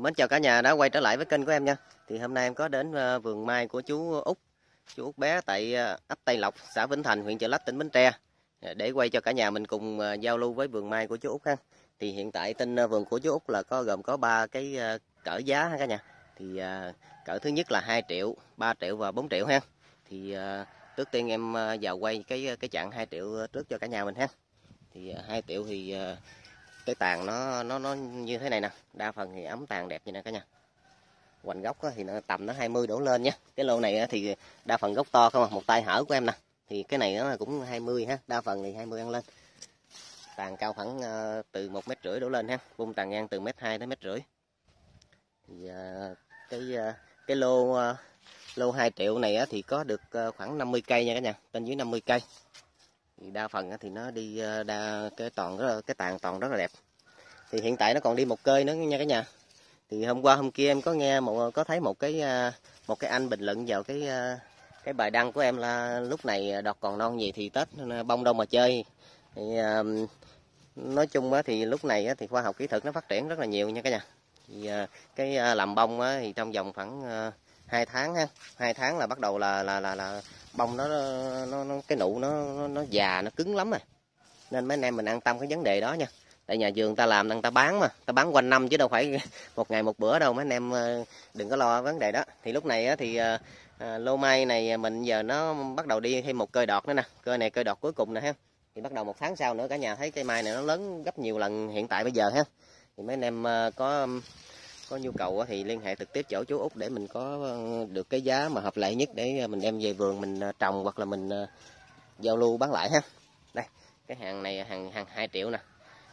Mến chào cả nhà đã quay trở lại với kênh của em nha. Thì hôm nay em có đến ờ, vườn mai của chú Út, chú Út bé tại ờ, ấp Tây Lộc, xã Vĩnh Thành, huyện Chợ Lách, tỉnh Bến Tre ờ, để quay cho cả nhà mình cùng giao lưu với vườn mai của chú Út ha. Thì hiện tại tên vườn của chú Út là có gồm có ba cái cỡ giá ha cả nhà. Thì cỡ thứ nhất là 2 triệu, 3 triệu và 4 triệu ha. Thì trước tiên em vào quay cái cái chặng 2 triệu trước cho cả nhà mình ha. Thì 2 triệu thì cái tàn nó nó nó như thế này nè. Đa phần thì ấm tàn đẹp như nè cả nhà. Hoành gốc thì nó tầm nó 20 đổ lên nhé. Cái lô này thì đa phần gốc to không à một tay hở của em nè. Thì cái này nó cũng 20 ha, đa phần thì 20 ăn lên. Tàn cao khoảng ờ, từ một mét rưỡi đổ lên ha vung tàn ngang từ mét hai đến mét rưỡi. Và ờ, cái ờ, cái lô lô 2 triệu này thì có được khoảng 50 cây nha cả nhà, trên dưới 50 cây. Thì đa phần thì nó đi đa cái toàn cái tàn toàn rất là đẹp thì hiện tại nó còn đi một cơi nữa nha cả nhà. Thì hôm qua hôm kia em có nghe một có thấy một cái à, một cái anh bình luận vào cái à, cái bài đăng của em là lúc này đọt còn non gì thì tết bông đâu mà chơi. Thì à, nói chung á thì lúc này thì khoa học kỹ thuật nó phát triển rất là nhiều nha cả nhà. Thì cái làm bông á thì trong vòng khoảng hai tháng ha hai tháng là bắt đầu là là là, là bông nó, nó nó cái nụ nó, nó già nó cứng lắm rồi. Nên mấy anh em mình an tâm cái vấn đề đó nha tại nhà vườn ta làm đang ta bán mà. Ta bán quanh năm chứ đâu phải một ngày một bữa đâu. Mấy anh em ờ, đừng có lo vấn đề đó. Thì lúc này thì ờ, ờ, lô mai này mình giờ nó bắt đầu đi thêm một cơi đọt nữa nè. Cơi này cơi đọt cuối cùng nè, ha. Thì bắt đầu một tháng sau nữa, cả nhà thấy cây mai này nó lớn gấp nhiều lần hiện tại bây giờ, ha. Thì mấy anh em có có nhu cầu thì liên hệ trực tiếp chỗ chú út để mình có được cái giá mà hợp lệ nhất để mình đem về vườn mình trồng hoặc là mình giao lưu bán lại, ha. Đây, cái hàng này, hàng hàng hai triệu nè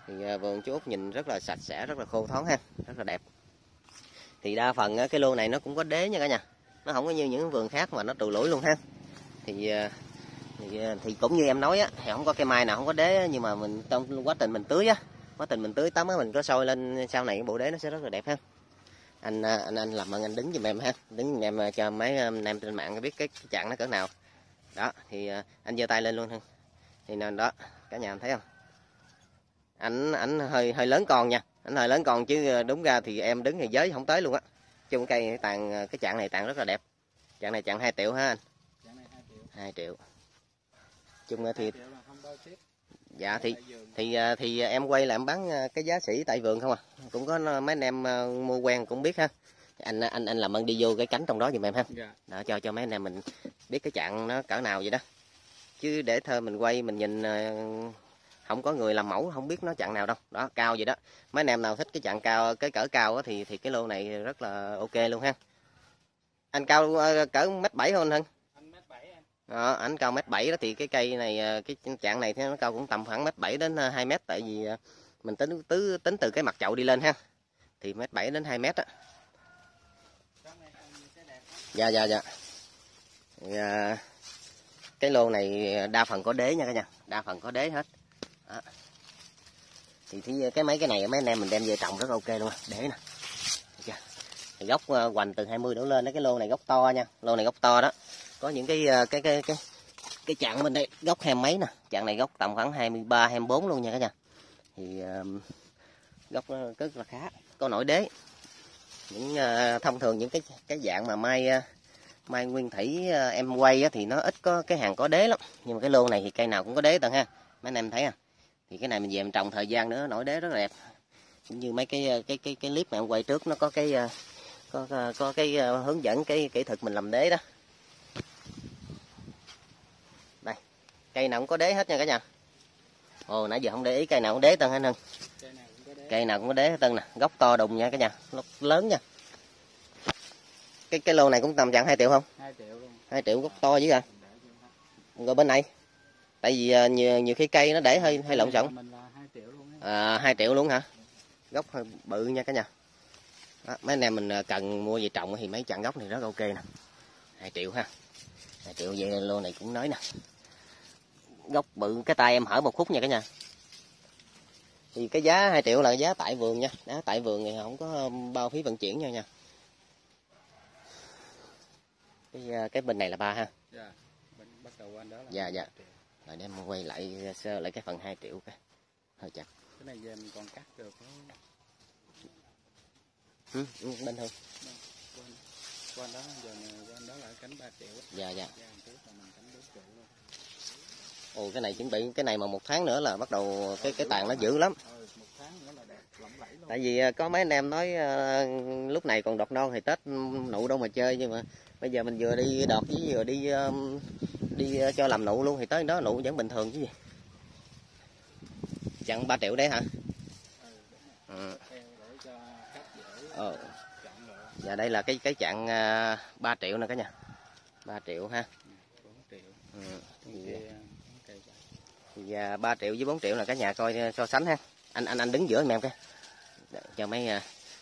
thì à, vườn chú út nhìn rất là sạch sẽ rất là khô thoáng ha rất là đẹp. Thì đa phần à, cái lô này nó cũng có đế nha cả nhà. Nó không có như những vườn khác mà nó trù lũi luôn ha. Thì à, thì, thì cũng như em nói á thì không có cây mai nào không có đế nhưng mà mình trong quá trình mình tưới á quá trình mình tưới tắm á mình có sôi lên sau này cái bộ đế nó sẽ rất là đẹp ha. Anh anh anh làm ơn anh đứng giùm em ha đứng giùm em cho mấy anh em trên mạng biết cái, cái trạng nó cỡ nào. Đó thì anh giơ tay lên luôn ha. Thì nên đó cả nhà em thấy không? Ảnh ảnh hơi hơi lớn con nha. Ảnh hơi lớn con chứ à, đúng ra thì em đứng thì giới không tới luôn á. Chung cây tàn à, cái chặng này tàn rất là đẹp. Chặng này chặng 2 triệu ha anh? Chặng này 2 triệu. 2 triệu. Chung à, thì 2 triệu là không bao ship. dạ thì thì thì em quay là em bán cái giá sỉ tại vườn không à? Cũng có mấy anh em mua quen cũng biết ha. Anh anh anh làm ơn đi vô cái cánh trong đó giùm em ha. Dạ. đó, cho cho mấy anh em mình biết cái chặng nó cỡ nào vậy đó. Chứ để thơ mình quay mình nhìn ờ, không có người làm mẫu không biết nó chặng nào đâu. Đó cao vậy đó. Mấy anh em nào thích cái chặng cao cái cỡ cao thì thì cái lô này rất là ok luôn ha. Anh cao ờ, cỡ mét bảy không anh? Mét 7 anh. Đó, ảnh cao mét bảy đó thì cái cây này ờ, cái chạng này thì nó cao cũng tầm khoảng mét bảy đến ờ, hai mét. Tại vì ờ, mình tính tứ tính từ cái mặt chậu đi lên ha. Thì mét bảy đến hai mét á. Dạ dạ dạ. À, cái lô này đa phần có đế nha cả nhà. Đa phần có đế hết đó. thì thì cái mấy cái này mấy anh em mình đem về trồng rất ok luôn để nè. Thì gốc ờ, hoành từ 20 đổ lên đó cái lô này gốc to nha. Lô này gốc to đó. Có những cái ờ, cái cái cái cái chặng bên đây gốc hai mấy nè. Chặng này gốc tầm khoảng 23 24 luôn nha cả nhà. Thì à, gốc nó rất là khá. Có nổi đế. Những ờ, thông thường những cái cái dạng mà mai mai nguyên thủy em quay á, thì nó ít có cái hàng có đế lắm. Nhưng mà cái lô này thì cây nào cũng có đế tận ha. Mấy anh em thấy à? Thì cái này mình về mình trồng thời gian nữa nó nổi đế rất là đẹp. Cũng như mấy cái à, cái cái cái clip mà em quay trước nó có cái à, có có, có cái à, hướng dẫn cái kỹ thuật mình làm đế đó. Đây cây nào cũng có đế hết nha cả nhà. Ồ nãy giờ không để ý cây nào cũng đế tận hết hơn Cây nào cũng có đế. hết tân nè gốc to đùng nha cả nhà gốc lớn nha. Cái cái lô này cũng tầm chặng 2 triệu không? 2 triệu luôn. 2 triệu gốc to dữ à rồi bên này tại vì à, nhiều, nhiều khi cây nó để hơi hơi lộn xộn này Mình là 2 triệu luôn ấy. à, 2 triệu luôn hả? Gốc hơi bự nha cả nhà. Đó, mấy anh em mình à, cần mua về trồng thì mấy chặng gốc này rất ok nè. 2 triệu ha. 2 triệu vậy lô này cũng nói nè. Gốc bự cái tay em hở một khúc nha cả nhà. Thì cái giá 2 triệu là giá tại vườn nha. Giá tại vườn thì không có bao phí vận chuyển nha nha. Cái à, cái bên này là ba ha. Dạ. Mình bắt đầu anh đó là Dạ, dạ. 1 triệu. rồi để em quay lại sơ lại cái phần 2 triệu cái hơi chặt Cái này về mình còn cắt được. đó. ừ, ừ, bình thường Quên, quên đó giờ này quên đó là cánh 3 triệu dạ dạ Ra một chút là mình cánh 4 triệu luôn. ồ cái này chuẩn bị cái này mà một tháng nữa là bắt đầu cái cái tàn nó dữ lắm Ừ, tại vì à, có mấy anh em nói à, lúc này còn đọt non thì tết nụ đâu mà chơi nhưng mà bây giờ mình vừa đi đọt với vừa đi um, đi uh, cho làm nụ luôn thì tới đó nụ vẫn bình thường chứ gì chặn 3 triệu đấy hả Ừ, đúng rồi. ừ. Theo để ờ. dạ đây là cái cái chặn uh, 3 triệu nè cả nhà 3 triệu ha 4 triệu. ừ. Dạ, và 3 triệu với 4 triệu là cả nhà coi uh, so sánh ha anh anh anh đứng giữa em cái dạ, cho mấy mấy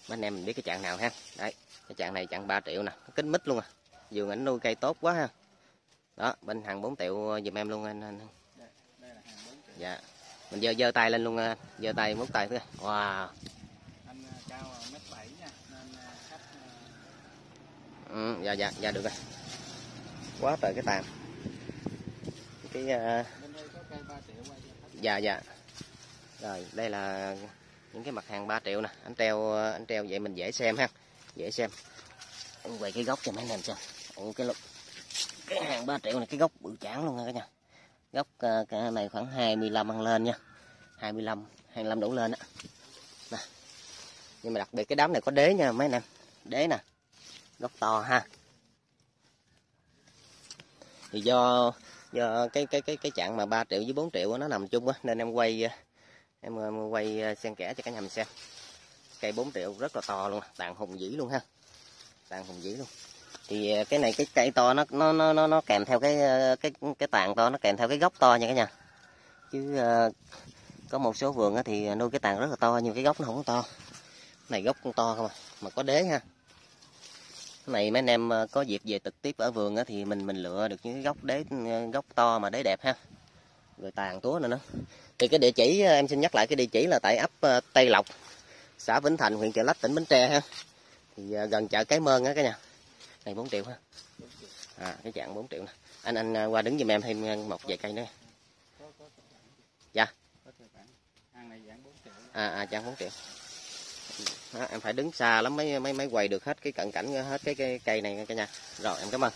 anh em mình biết cái chặn nào ha đấy cái chặn này chặn 3 triệu nè kính mít luôn à vườn ảnh nuôi cây tốt quá ha. Đó bên hàng 4 triệu ờ, giùm em luôn anh, anh. Đây, đây là hàng 4 triệu. dạ. Mình giơ giơ tay lên luôn anh. Giơ tay móc tay thôi. Wow. Anh cao mét bảy nha, nên khách ừ, dạ dạ dạ được rồi. Quá trời cái tàn. Cái uh... dạ dạ. Rồi đây là những cái mặt hàng 3 triệu nè. Anh treo ờ, anh treo vậy mình dễ xem ha. Dễ xem. Quay cái góc cho mấy anh em xem. Ủa, cái lục cái hàng 3 triệu này cái gốc bự chán luôn nha cả nhà. Gốc ờ, cái này khoảng 25 ăn lên nha. 25 25 đủ lên á. Nè. Nhưng mà đặc biệt cái đám này có đế nha mấy anh em. Đế nè. Gốc to ha. Thì do do cái cái cái cái chặng mà 3 triệu với 4 triệu nó nằm chung á nên em quay ờ, em, ờ, em quay xen kẽ cho cả nhà mình xem. Cây 4 triệu rất là to luôn tàn hùng dĩ luôn ha. Tàn hùng dĩ luôn thì ờ, cái này cái cây to nó nó nó nó, nó kèm theo cái ờ, cái cái tàn to nó kèm theo cái gốc to nha cả nhà. Chứ ờ, có một số vườn á thì nuôi cái tàn rất là to nhưng cái gốc nó không có to. Này gốc cũng to không à mà có đế ha cái này mấy anh em có dịp về trực tiếp ở vườn thì mình mình lựa được những cái gốc đế gốc to mà đế đẹp ha. Rồi tàn túa nữa nữa. Thì cái địa chỉ em xin nhắc lại cái địa chỉ là tại ấp Tây Lộc xã Vĩnh Thành huyện Chợ Lách tỉnh Bến Tre ha. Thì gần chợ Cái Mơn á cả nhà này 4 triệu ha. À cái dạng 4 triệu này. anh anh à, qua đứng giùm em thêm à, một vài cây nữa. Dạ. à, à dạng 4 triệu. à em phải đứng xa lắm mới mới mới quay được hết cái cận cảnh hết cái cái cây này cả nhà. Rồi em cảm ơn.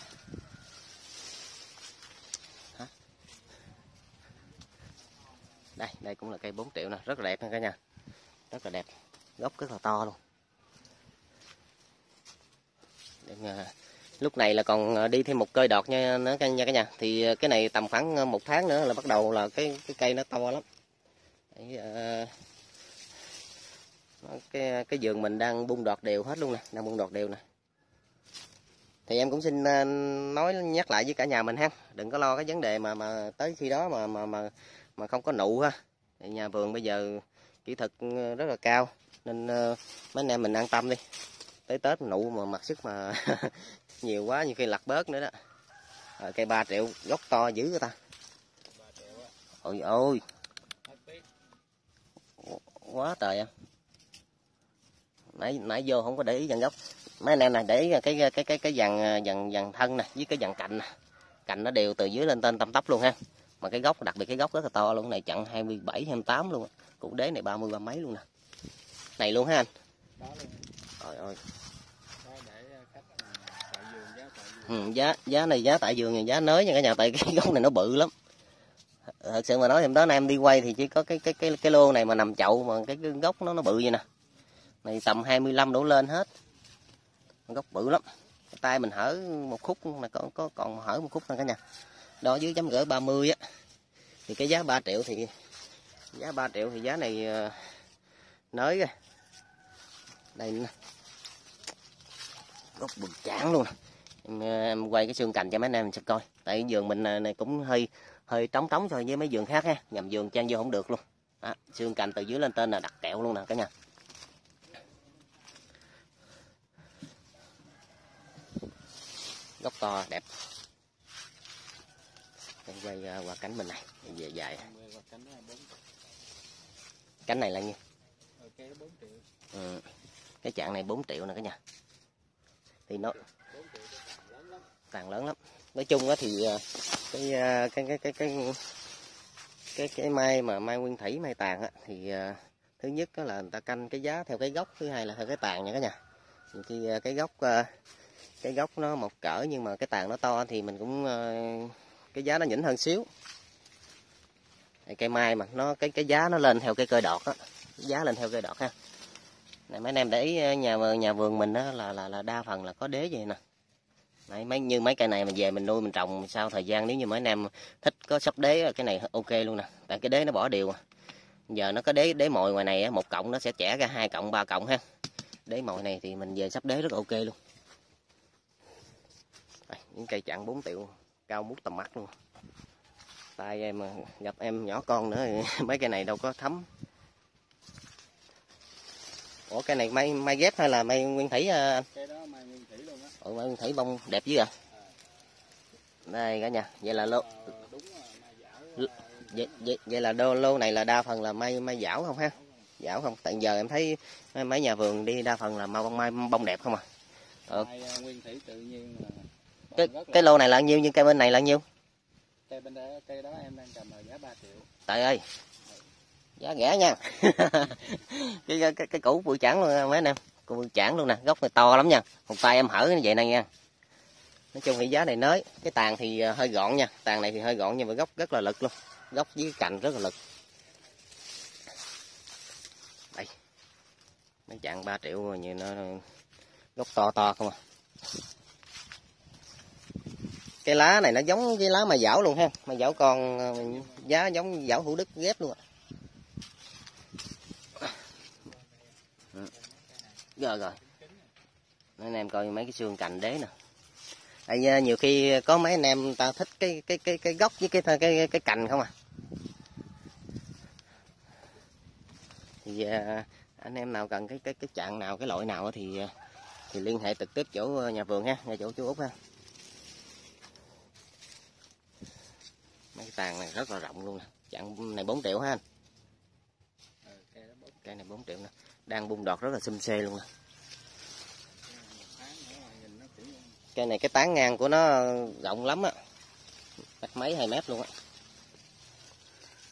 Đây đây cũng là cây 4 triệu nè. Rất là đẹp nha cả nhà. Rất là đẹp. Gốc rất là to luôn Để, à, À, lúc này là còn à, đi thêm một cơi đọt nha nữa nha cả nhà. Thì à, cái này tầm khoảng một tháng nữa là bắt đầu là cái cái cây nó to lắm. Đấy, à, cái cái vườn mình đang bung đọt đều hết luôn nè đang bung đọt đều nè. Thì em cũng xin nói nhắc lại với cả nhà mình ha. Đừng có lo cái vấn đề mà mà tới khi đó mà mà mà mà không có nụ ha. Nhà vườn bây giờ kỹ thuật ừ, rất là cao. Nên mấy anh em mình an tâm đi tới tết nụ mà mặc sức mà nhiều quá như khi lặt bớt nữa đó. À, cây 3 triệu gốc to dữ người ta. Ôi ôi. Quá trời em nãy nãy vô không có để ý dàn gốc. Mấy anh em này để ý cái cái cái cái dàn dàn dàn thân nè với cái dàn cạnh nè. Cạnh nó đều từ dưới lên trên tâm tấp luôn ha. Mà cái gốc đặc biệt cái gốc rất là to luôn này chặn 27 28 luôn cụ củ đế này 30 ba mấy luôn nè. Này luôn ha anh trời ơi. Đó tại vườn. ừ, giá giá này giá tại vườn giá nới nha cả nhà tại cái gốc này nó bự lắm. Thật sự mà nói hôm đó nay em đi quay thì chỉ có cái cái cái cái lô này mà nằm chậu mà cái, cái gốc nó nó bự vậy nè. Này tầm 25 đổ lên hết. Gốc bự lắm. Cái tay mình hở một khúc mà còn có còn hở một khúc nữa cả nhà. Đo dưới chấm gửi 30 á. Thì cái giá 3 triệu thì giá 3 triệu thì giá này ờ, nới đây gốc bự trắng luôn. Em, em quay cái xương cành cho mấy anh em xem coi. Tại vườn mình này cũng hơi hơi trống trống so với mấy vườn khác ha. Nhầm vườn trang vô không được luôn. Đó, xương cành từ dưới lên trên là đặt kẹo luôn nè cả nhà. Gốc to đẹp. Em quay à, qua cánh mình này về dài. Cánh này là nhiêu? Cái 4 triệu. ừ. cái chạng này 4 triệu nè cả nhà thì nó tàn lớn lắm. nói chung á thì à, cái à, cái cái cái cái cái cái mai mà mai nguyên thủy, mai tàn á thì à, thứ nhất đó là người ta canh cái giá theo cái gốc, thứ hai là theo cái tàn nha cả nhà. Nhiều khi cái gốc cái gốc nó một cỡ nhưng mà cái tàn nó to thì mình cũng cái giá nó nhỉnh hơn xíu. Cây mai mà nó, cái cái giá nó lên theo cái cây đọt á. Giá lên theo cây đọt ha này mấy anh em để ý ờ, nhà nhà vườn mình đó là là là đa phần là có đế vậy nè. Đấy, mấy như mấy cây này mình về mình nuôi mình trồng sau thời gian nếu như mấy anh em thích có sắp đế cái này ok luôn nè. Tại cái đế nó bỏ đều à. giờ nó có đế đế mồi ngoài này một cộng nó sẽ chẻ ra hai cộng ba cộng ha. Đế mồi này thì mình về sắp đế rất ok luôn. Đây, những cây chặn 4 triệu cao mút tầm mắt luôn. Tay em ờ, gặp em nhỏ con nữa mấy cây này đâu có thấm ủa cây này may may ghép hay là may nguyên thủy à, anh? Cái đó mai nguyên thủy luôn á. Ủa may nguyên thủy bông đẹp dữ à. Đây cả nhà vậy là lô Ờ, đúng rồi mai vậy, vậy, vậy là đô lô này là đa phần là may may dảo không ha? Dảo không? Tại giờ em thấy mấy nhà vườn đi đa phần là mau may bông đẹp không à? Mai à, nguyên thủy tự nhiên là cái bông cái lô này là nhiêu nhưng cây bên này là nhiêu? Cây bên đó cây đó em đang cầm là giá 3 triệu. Trời ơi giá rẻ nha. Cái, cái cái cái củ bụi chản luôn mấy anh em. Củ bụi chản luôn nè gốc này to lắm nha. Một tay em hở như vậy này nha. Nói chung thì giá này nới. Cái tàn thì à, hơi gọn nha. Tàn này thì hơi gọn nhưng mà gốc rất là lực luôn. Gốc với cành rất là lực. Đây. Mấy chặn 3 triệu rồi như nó gốc to to không à. Cái lá này nó giống cái lá mà dảo luôn ha. Mà dảo con à, giá giống dảo hữu đức ghép luôn ạ. Rồi rồi. Anh em coi mấy cái xương cành đế nè. À, Tại nhiều khi có mấy anh em ta thích cái cái cái cái gốc với cái cái cái, cái cành không à? Thì à, anh em nào cần cái cái cái trạng nào cái loại nào thì à, thì liên hệ trực tiếp chỗ nhà vườn ha nhà chỗ chú út ha. Mấy cái tàn này rất là rộng luôn nè. Chặng này 4 triệu ha anh. Cây đó bốn này 4 triệu nè đang bung đọt rất là xum xê luôn à. nè cây này cái tán ngang của nó rộng lắm á. Mét mấy hai mét luôn á.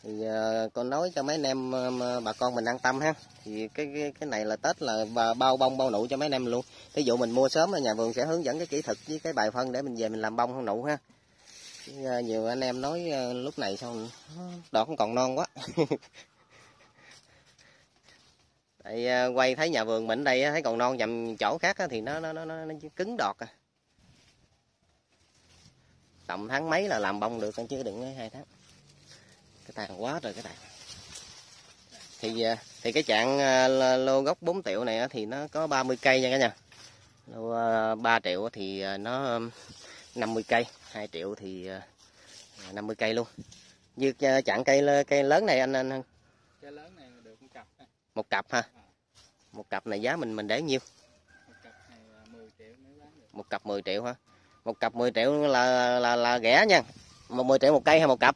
Thì ờ, con nói cho mấy anh em ờ, bà con mình an tâm ha. Thì cái cái, cái này là tết là bao bông bao nụ cho mấy anh em luôn. Ví dụ mình mua sớm ở nhà vườn sẽ hướng dẫn cái kỹ thuật với cái bài phân để mình về mình làm bông không nụ ha. Ờ, nhiều anh em nói lúc này xong đọt không còn non quá. tại à, quay thấy nhà vườn mình đây thấy còn non dầm chỗ khác thì nó nó nó, nó, nó cứng đọt à tầm tháng mấy là làm bông được chứ đừng nói hai tháng. Cái tàn quá rồi cái tàn. Thì à, thì cái trạng à, lô- gốc 4 triệu này thì nó có 30 cây nha cả nhà. Lô 3 um, triệu thì nó 50 cây 2 triệu thì 50 cây luôn. Như à, chạng cây cây lớn này anh, anh? Cây lớn này một cặp ha. Một cặp này giá mình mình để nhiêu? Một cặp 10 triệu ha một cặp 10 triệu là là là rẻ nha. Mà 10 triệu một cây hay một cặp?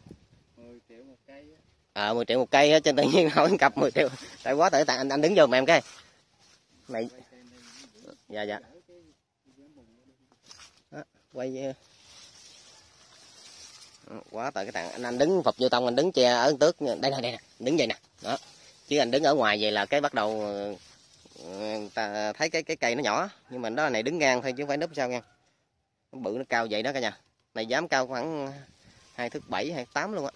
10 triệu một cây ờ à, 10 triệu một cây á trên tự nhiên hỏi cặp 10 triệu. Tại quá tại anh anh đứng vô em cái. Này dạ dạ. Đó, quay ờ, quá tại cái thằng anh anh đứng phục vô tông anh đứng che ở tước đây nè đây nè đứng vậy nè. Đó chứ anh đứng ở ngoài vậy là cái bắt đầu ờ, ta thấy cái cái cây nó nhỏ. Nhưng mà đó này đứng ngang thôi chứ không phải núp sao nha. Nó bự nó cao vậy đó cả nhà. Này dám cao khoảng hai thước bảy hai tám luôn á.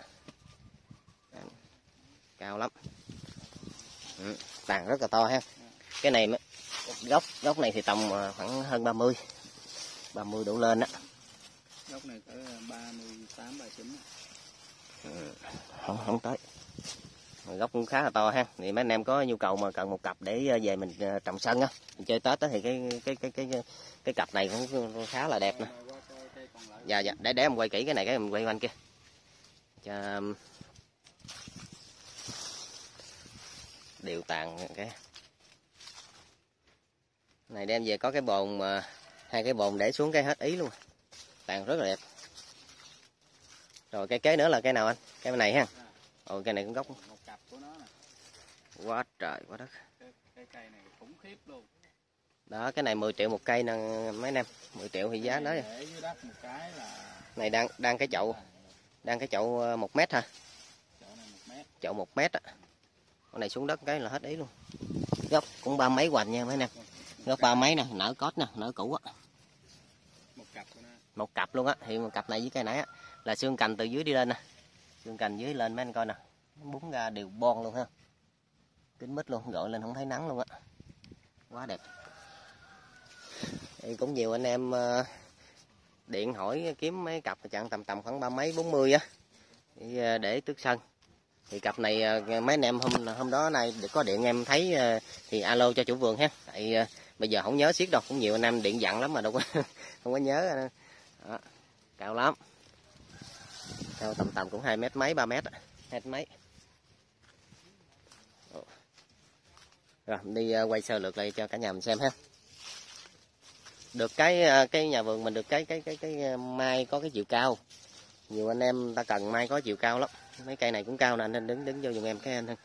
Cao lắm. Ừ, tàn rất là to ha. Cái này gốc gốc này thì tầm ờ, khoảng hơn 30 30 độ lên á. Gốc này cỡ 38 39 á. không không tới gốc cũng khá là to ha. Thì mấy anh em có nhu cầu mà cần một cặp để ờ, về mình ờ, trồng sân á mình chơi tết á thì cái cái cái cái cái, cặp này cũng khá là đẹp nè. Dạ dạ để để em quay kỹ cái này cái em quay quanh kia. Cho um, điều tàn cái. Này đem về có cái bồn mà hai cái bồn để xuống cái hết ý luôn. Tàn rất là đẹp. Rồi cái kế nữa là cái nào anh? Cái này ha. Ồ cái này cũng gốc một cặp của nó nè quá trời quá đất. Cái, cái cây này khủng khiếp luôn. Đó cái này 10 triệu một cây nè mấy anh em. 10 triệu thì giá đó. Cái này là đang đang cái chậu đang cái chậu ờ, một mét mét. Chậu một mét á. Con này xuống đất cái là hết ý luôn. Gốc cũng ba mấy hoành nha mấy anh em. Gốc ba mấy nè nở cốt nè nở cũ á. Một cặp một cặp luôn á. Thì một cặp này với cây nãy á. Là xương cành từ dưới đi lên nè. Xương cành dưới lên mấy anh coi nè. Búng ra đều bon luôn ha kín mít luôn gọi lên không thấy nắng luôn á. Quá đẹp. Thì cũng nhiều anh em ờ, điện hỏi kiếm mấy cặp chặn tầm tầm khoảng ba mấy, bốn mươi á. Ờ, để tước sân. Thì cặp này ờ, mấy anh em hôm hôm đó nay có điện em thấy thì alo cho chủ vườn ha. Tại bây giờ không nhớ xiết đâu, cũng nhiều anh em điện dặn lắm mà đâu có, không có nhớ đó. cao lắm. Cao tầm tầm cũng hai mét mấy, ba mét hai mét mấy. Rồi, đi à, quay sơ lược lại cho cả nhà mình xem ha. Được cái à, cái nhà vườn mình được cái cái cái cái à, mai có cái chiều cao. Nhiều anh em ta cần mai có chiều cao lắm. Mấy cây này cũng cao nè nên đứng đứng vô giùm em, cái anh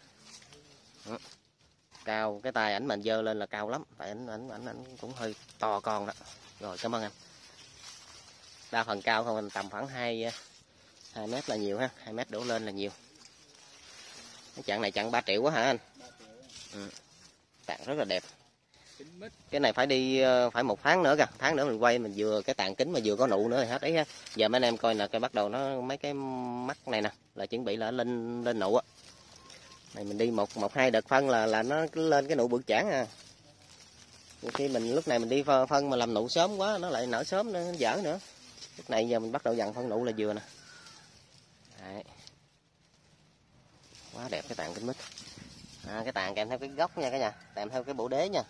Đó. cao, cái tay ảnh mình dơ lên là cao lắm. Tại ảnh ảnh ảnh ảnh cũng hơi to con đó. Rồi, cảm ơn anh. Đa phần cao không, anh tầm khoảng hai hai mét là nhiều ha. Hai mét đổ lên là nhiều. Cái chặng này chặng 3 triệu quá hả anh? Ừ tặng rất là đẹp. Kính mít. Cái này phải đi ờ, phải một tháng nữa kìa. Tháng nữa mình quay mình vừa cái tàn kính mà vừa có nụ nữa thì hết ý ha. Giờ mấy anh em coi nè cái bắt đầu nó mấy cái mắt này nè là chuẩn bị là lên lên nụ á. Này mình đi một một hai đợt phân là là nó cứ lên cái nụ bự chản à. Nhiều khi mình lúc này mình đi phân mà làm nụ sớm quá nó lại nở sớm nó dở nữa. Lúc này giờ mình bắt đầu dần phân nụ là vừa nè. Đấy. quá đẹp cái tàn kính mít à, cái tàn kèm theo cái gốc nha cả nhà kèm theo cái bộ đế nha.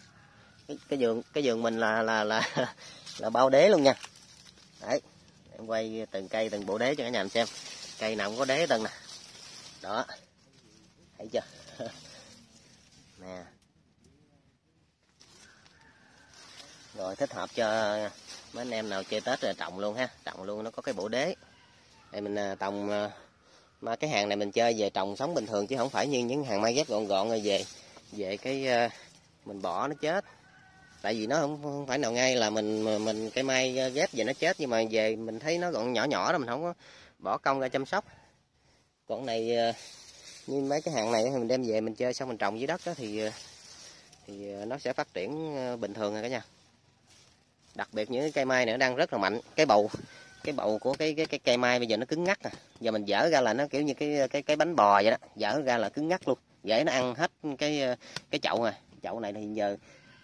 Cái, cái giường cái giường mình là là là là bao đế luôn nha. Đấy em quay từng cây từng bộ đế cho cả nhà mình xem. Cây nào cũng có đế từng nè. Đó. Thấy chưa? Nè. Rồi thích hợp cho mấy anh em nào chơi tết rồi trồng luôn ha. Trồng luôn nó có cái bộ đế. Đây mình à, trồng à, mà cái hàng này mình chơi về trồng sống bình thường chứ không phải như những hàng mai ghép gọn gọn rồi về về cái ờ, mình bỏ nó chết. Tại vì nó không, không phải nào ngay là mình mình cây mai ờ, ghép về nó chết nhưng mà về mình thấy nó còn nhỏ nhỏ đó mình không có bỏ công ra chăm sóc. Còn này ờ, như mấy cái hàng này thì mình đem về mình chơi xong mình trồng dưới đất đó, thì thì nó sẽ phát triển bình thường rồi cả nhà đặc biệt những cái cây mai nữa đang rất là mạnh cái bầu cái bầu của cái cái cái cây mai bây giờ nó cứng ngắc à. Giờ mình dở ra là nó kiểu như cái cái cái bánh bò vậy đó. Dở ra là cứng ngắc luôn. Dễ nó ăn hết cái cái chậu này chậu này thì giờ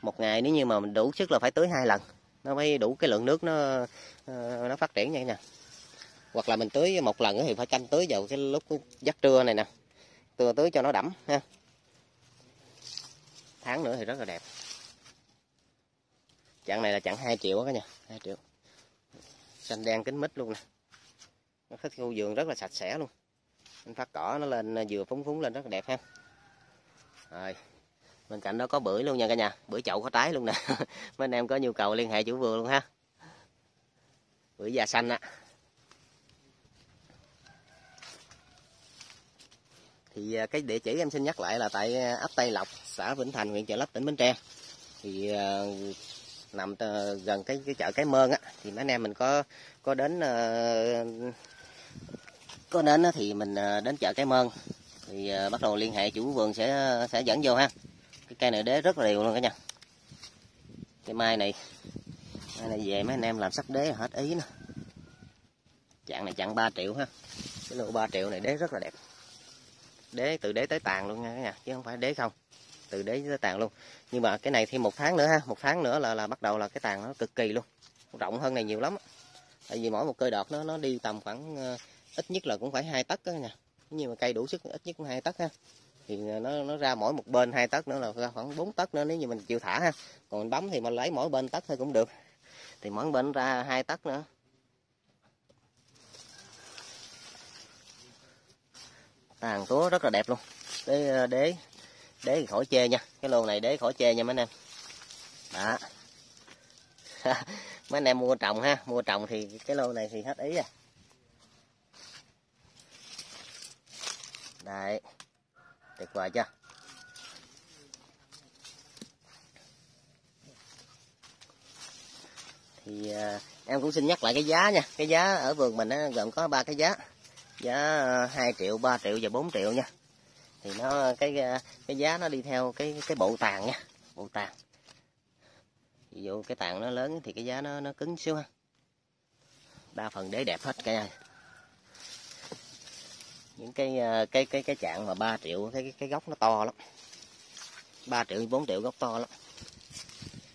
một ngày nếu như mà mình đủ sức là phải tưới hai lần. Nó mới đủ cái lượng nước nó ờ, nó phát triển như thế nè. Hoặc là mình tưới một lần thì phải canh tưới vào cái lúc giấc trưa này nè. Tưa tưới cho nó đẫm, ha. Tháng nữa thì rất là đẹp. Chặng này là chặng 2 triệu đó cả nhà. 2 triệu xanh đen kính mít luôn nè. Nó cái khu vườn rất là sạch sẽ luôn. Anh phát cỏ nó lên vừa phúng phúng lên rất là đẹp ha. Rồi bên cạnh đó có bưởi luôn nha cả nhà. Bưởi chậu có trái luôn nè. Mấy anh em có nhu cầu liên hệ chủ vườn luôn ha. Bưởi già xanh á. Thì à, cái địa chỉ em xin nhắc lại là tại à, ấp Tây Lộc xã Vĩnh Thành huyện Chợ lấp, tỉnh Bến Tre. Thì à, nằm gần cái, cái chợ cái mơn á thì mấy anh em mình có có đến ờ, có đến thì mình ờ, đến chợ cái mơn. Thì ờ, bắt đầu liên hệ chủ vườn sẽ sẽ dẫn vô ha. Cái cây này đế rất là đều luôn cả nhà. Cái mai này mai này về mấy anh em làm sắc đế là hết ý nè. Chặng này chặng 3 triệu ha. Cái lô 3 triệu này đế rất là đẹp. Đế từ đế tới tàn luôn nha cả nhà chứ không phải đế không từ đế tới tàn luôn. Nhưng mà cái này thêm một tháng nữa ha, một tháng nữa là là bắt đầu là cái tàn nó cực kỳ luôn. Rộng hơn này nhiều lắm tại vì mỗi một cây đọt nó nó đi tầm khoảng ờ, ít nhất là cũng phải hai tấc đó nha. Nhưng mà cây đủ sức, ít nhất cũng hai tấc ha. Thì ờ, nó nó ra mỗi một bên hai tấc nữa là ra khoảng 4 tấc nữa nếu như mình chịu thả ha. Còn mình bấm thì mình lấy mỗi bên tấc thôi cũng được. Thì mỗi bên ra hai tấc nữa. Tàn túa rất là đẹp luôn. Ờ, đế đế đế thì khỏi chê nha. Cái lô này đế khỏi chê nha mấy anh em. Đó. Mấy anh em mua trồng ha. Mua trồng thì cái lô này thì hết ý à. Đấy. Tuyệt vời chưa? Thì à, em cũng xin nhắc lại cái giá nha. Cái giá ở vườn mình á, gồm có ba cái giá. Giá à, 2 triệu 3 triệu và 4 triệu nha thì nó cái ờ, cái giá nó đi theo cái cái bộ tàn nha bộ tàn. Ví dụ cái tàn nó lớn thì cái giá nó nó cứng xíu ha. Đa phần đế đẹp hết cả những ờ, cái cái cái cái trạng mà 3 triệu cái cái gốc nó to lắm. 3 triệu 4 triệu gốc to lắm.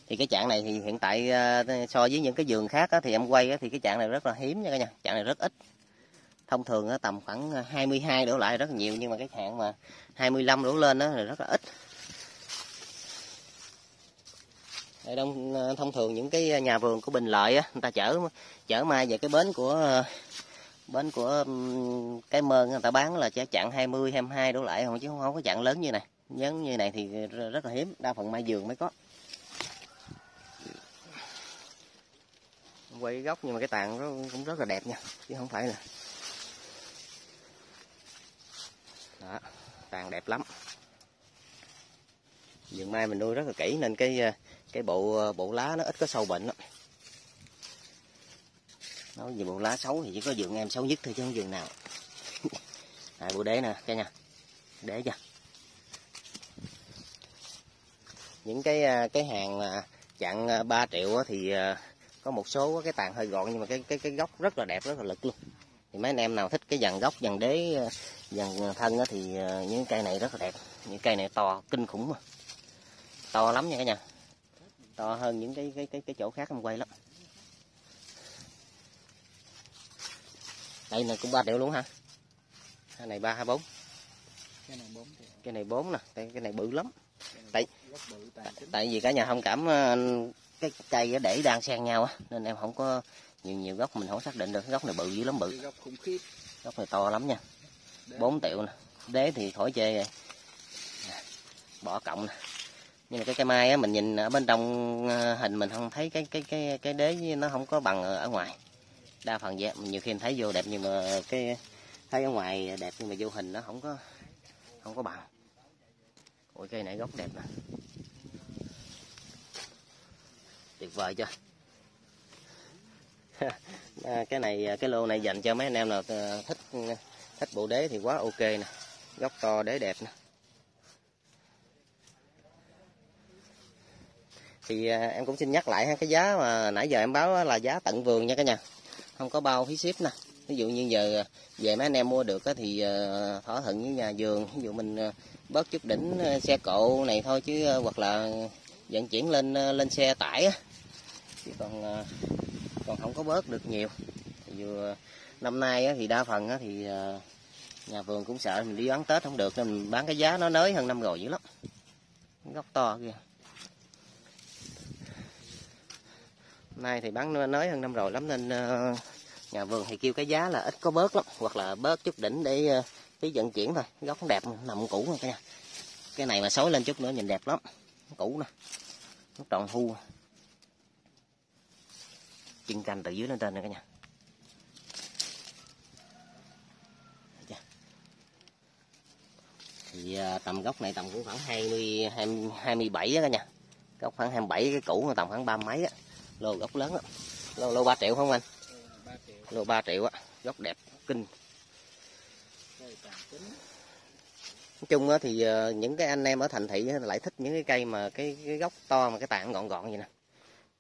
Thì cái trạng này thì hiện tại ờ, so với những cái giường khác á, thì em quay á, thì cái trạng này rất là hiếm nha cả nhà. Trạng này rất ít thông thường tầm khoảng à, 22 đổ lại rất là nhiều nhưng mà cái hạn mà 25 đổ lên đó là rất là ít. Đây đông à, thông thường những cái à, nhà vườn của Bình Lợi á, người ta chở chở mai về cái bến của bến của cái mơn người ta bán là chỉ chặn 20 22 đổ lại không chứ không, không có chặn lớn như này. Lớn như này thì rất là hiếm đa phần mai vườn mới có. Quay góc nhưng mà cái tàn nó cũng rất là đẹp nha chứ không phải là đó tàn đẹp lắm. Vườn mai mình nuôi rất là kỹ nên cái ờ, cái bộ ờ, bộ lá nó ít có sâu bệnh lắm. Nói về bộ lá xấu thì chỉ có vườn em xấu nhất thôi chứ không vườn nào. À, bộ đế nè cái nhà đế chưa? Những cái ờ, cái hàng chặn 3 triệu thì có một số cái tàn hơi gọn nhưng mà cái cái cái gốc rất là đẹp rất là lực luôn. Thì mấy anh em nào thích cái dàn gốc dàn đế dàn thân á thì à, những cây này rất là đẹp. Những cây này to kinh khủng mà. To lắm nha cả nhà. To hơn những cái cái cái cái chỗ khác em quay lắm. Đây là cũng 3 triệu luôn ha cái này ba hai bốn. Cái này 4 triệu cái này bốn nè cái cái này bự lắm. Này Tại- tại vì cả nhà thông cảm ờ, cái cây để đang xen nhau á nên em không có nhiều nhiều gốc mình không xác định được. Cái gốc này bự dữ lắm bự. Gốc này to lắm nha. 4 triệu nè. Đế thì khỏi chê rồi. Bỏ cộng nè. Nhưng mà cái cây mai á, mình nhìn ở bên trong ờ, hình mình không thấy cái cái cái cái đế nó không có bằng ở ngoài. Đa phần vậy nhiều khi mình thấy vô đẹp nhưng mà cái, thấy ở ngoài đẹp nhưng mà vô hình nó không có không có bằng. Ôi cây này gốc đẹp nè. Tuyệt vời chưa? Cái này, cái lô này dành cho mấy anh em nào ờ, thích thích bộ đế thì quá ok nè. Góc to, đế đẹp nè. Thì à, em cũng xin nhắc lại ha, cái giá mà nãy giờ em báo là giá tận vườn nha cả nhà. Không có bao phí ship nè. Ví dụ như giờ à, về mấy anh em mua được thì à, thỏa thuận với nhà vườn. Ví dụ mình bớt chút đỉnh xe cộ này thôi chứ hoặc là vận chuyển lên lên xe tải chứ còn còn không có bớt được nhiều. Thì vừa năm nay thì đa phần thì ờ, nhà vườn cũng sợ mình đi bán tết không được nên mình bán cái giá nó nới hơn năm rồi dữ lắm. Gốc to kìa nay thì bán nó nới hơn năm rồi lắm nên ờ, nhà vườn thì kêu cái giá là ít có bớt lắm hoặc là bớt chút đỉnh để ờ, phí vận chuyển thôi. Gốc đẹp nằm cũ rồi cả nhà cái này mà xối lên chút nữa nhìn đẹp lắm. Cũ nè. Nó tròn thu, chân canh từ dưới lên trên nè cả nhà Thấy chưa? Thì à, tầm gốc này tầm cũng khoảng 20 20 27 á cả nhà. Gốc khoảng 27 cái cũ mà tầm khoảng ba mấy á. Lô gốc lớn lắm. Lô lô 3 triệu không anh? Lô 3 triệu á. Gốc đẹp, kinh. Nói chung á thì à, những cái anh em ở thành thị lại thích những cái cây mà cái cái gốc to mà cái tàn gọn gọn vậy nè.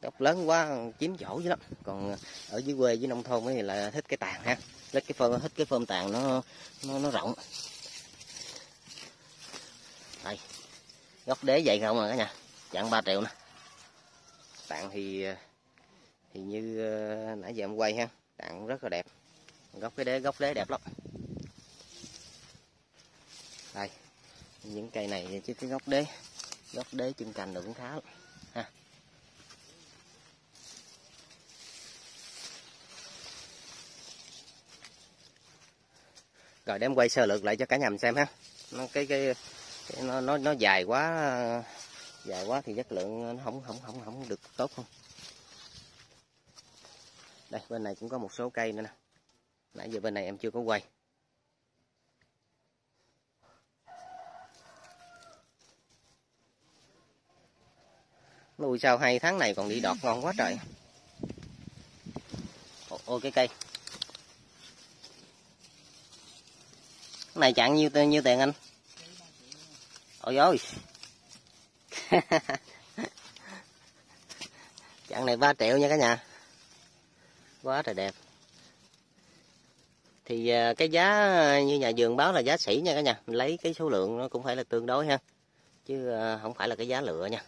Gốc lớn quá, chiếm chỗ dữ lắm. Còn ở dưới quê với nông thôn ấy thì là thích cái tàn ha. Thích cái phơm, thích cái phơm tàn nó nó nó rộng đây. Gốc đế vậy không à cả nhà? Chặn 3 triệu nè. Tặng thì ờ, thì như ờ, nãy giờ em quay ha. Tặng rất là đẹp. Gốc cái đế gốc đế đẹp lắm. Đây. Những cây này chứ cái gốc đế gốc đế chân cành được cũng khá lắm. Ha. Rồi để em quay sơ lược lại cho cả nhà mình xem ha. Nó cái, cái nó nó nó dài quá dài quá thì chất lượng nó không không không không được tốt không? Đây bên này cũng có một số cây nữa nè. Nãy giờ bên này em chưa có quay. Nuôi sao hai tháng này còn đi đọt ngon quá trời. Ô, ôi cái cây. Cái này chặn nhiêu tiền nhiêu tiền anh? Ôi ôi. Chặng này 3 triệu nha cả nhà. Quá trời đẹp. Thì à, cái giá như nhà vườn báo là giá sỉ nha cả nhà. Mình lấy cái số lượng nó cũng phải là tương đối ha. Chứ à, không phải là cái giá lựa nha.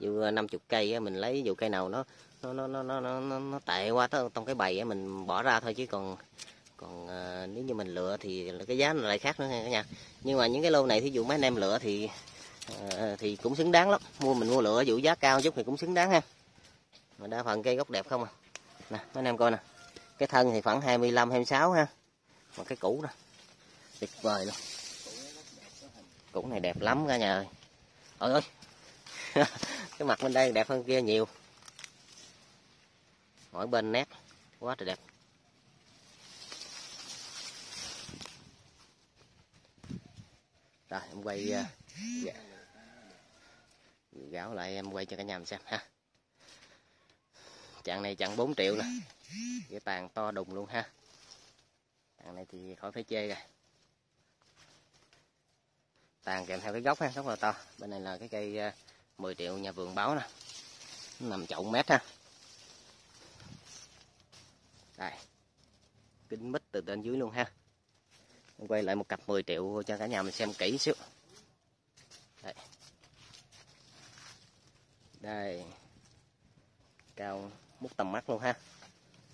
Dù à, 50 cây mình lấy dù cây nào nó nó nó nó nó nó, nó tệ quá tới trong cái bầy mình bỏ ra thôi chứ còn còn à, nếu như mình lựa thì cái giá nó lại khác nữa nha cả nhà. Nhưng mà những cái lô này thí dụ mấy anh em lựa thì à, thì cũng xứng đáng lắm. Mua mình mua lựa dụ giá cao chút thì cũng xứng đáng ha. Mà đa phần cây gốc đẹp không à. Nè mấy anh em coi nè. Cái thân thì khoảng 25 26 ha. Mà cái củ đó tuyệt vời luôn. Củ này đẹp lắm cả nhà ơi. Ôi ơi cái mặt bên đây đẹp hơn kia nhiều. Mỗi bên nét quá trời đẹp. Rồi em quay uh, dạ. gáo lại em quay cho cả nhà mình xem ha. Chặng này chặng 4 triệu nè. Cái tàn to đùng luôn ha. Chặng này thì khỏi phải chê rồi. Tàn kèm theo cái gốc ha rất là to. Bên này là cái cây 10 triệu nhà vườn báo nè. Nằm chậu mét ha. Đây. Kính mít từ trên dưới luôn ha quay lại một cặp 10 triệu cho cả nhà mình xem kỹ xíu. Đây. Đây. Cao mút tầm mắt luôn ha.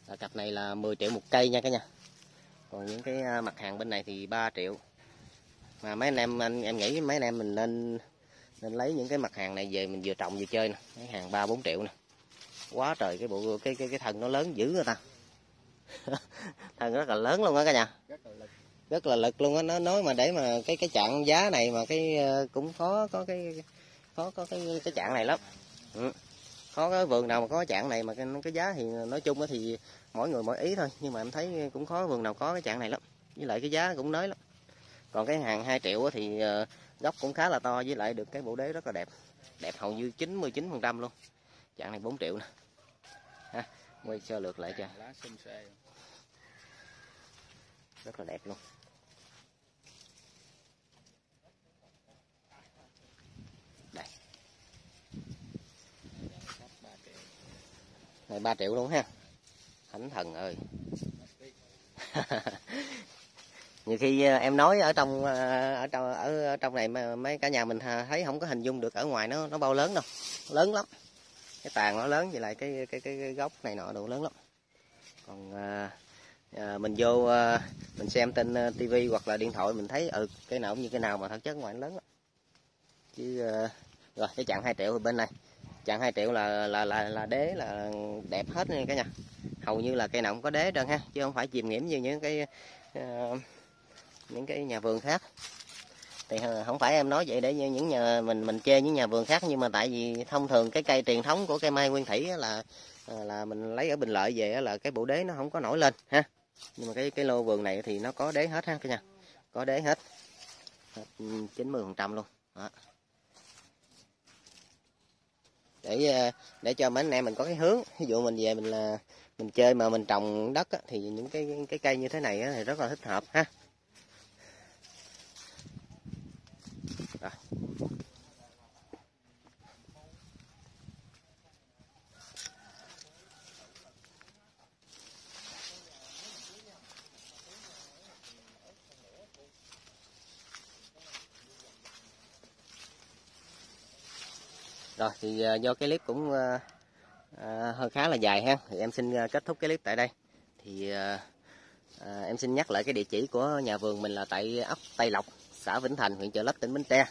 Là cặp này là 10 triệu một cây nha cả nhà. Còn những cái à, mặt hàng bên này thì 3 triệu. Mà mấy anh em anh em nghĩ mấy anh em mình nên nên lấy những cái mặt hàng này về mình vừa trồng vừa chơi nè. Mấy hàng ba bốn triệu nè. Quá trời cái bộ, cái cái cái thân nó lớn dữ người ta. Thân rất là lớn luôn á cả nhà rất là lực luôn á. Nó nói mà để mà cái cái chặng giá này mà cái ờ, cũng khó có cái khó có cái cái chặng này lắm. Ừ. khó cái vườn nào mà có cái chặng này mà cái, cái giá thì nói chung thì mỗi người mỗi ý thôi. Nhưng mà em thấy cũng khó vườn nào có cái chặng này lắm. Với lại cái giá cũng nới lắm. Còn cái hàng 2 triệu thì ờ, gốc cũng khá là to với lại được cái bộ đế rất là đẹp. Đẹp hầu như 99 phần trăm luôn. Chặng này 4 triệu nè. Ha quay sơ lược lại cho. Rất là đẹp luôn rồi 3 triệu luôn ha. Thánh thần ơi. Nhiều khi ờ, em nói ở trong ờ, ở trong ở, trong này mấy cả nhà mình thấy không có hình dung được ở ngoài nó nó bao lớn đâu. Lớn lắm. Cái tàn nó lớn vậy lại cái cái cái, cái gốc này nọ đủ lớn lắm. Còn à, mình vô à, mình xem trên tivi hoặc là điện thoại mình thấy ừ cái nào cũng như cái nào mà thật chất ngoài nó lớn lắm. Chứ à, rồi cái chặng 2 triệu bên này chặn 2 triệu là là là là đế là đẹp hết nha cả nhà. Hầu như là cây nào cũng có đế trơn ha chứ không phải chìm nghiễm như những cái uh, những cái nhà vườn khác. Thì ờ, không phải em nói vậy để những nhà mình mình chê những nhà vườn khác nhưng mà tại vì thông thường cái cây truyền thống của cây mai nguyên thủy là ờ, là mình lấy ở bình lợi về là cái bộ đế nó không có nổi lên ha. Nhưng mà cái cái lô vườn này thì nó có đế hết ha cả nhà có đế hết. 90 ừ, phần trăm luôn. Đó để ờ, để cho mấy anh em mình có cái hướng ví dụ mình về mình là mình chơi mà mình trồng đất á, thì những cái cái cây như thế này á, thì rất là thích hợp ha Rồi. Rồi thì à, do cái clip cũng à, à, hơi khá là dài ha. Thì em xin kết thúc cái clip tại đây. Thì em xin nhắc lại cái địa chỉ của nhà vườn mình là tại ấp Tây Lộc xã Vĩnh Thành huyện Chợ Lách tỉnh Bến Tre.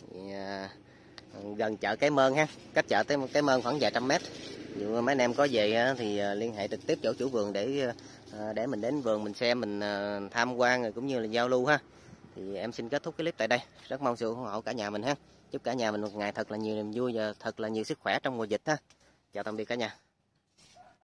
Thì, à, gần chợ Cái Mơn ha. Cách chợ tới Cái Mơn khoảng vài trăm mét. Dù mấy anh em có về thì liên hệ trực tiếp chỗ chủ vườn để để mình đến vườn mình xem mình tham quan rồi cũng như là giao lưu ha. Thì em xin kết thúc cái clip tại đây. Rất mong sự ủng hộ cả nhà mình ha chúc cả nhà mình một ngày thật là nhiều niềm vui và thật là nhiều sức khỏe trong mùa dịch ha. Chào tạm biệt cả nhà.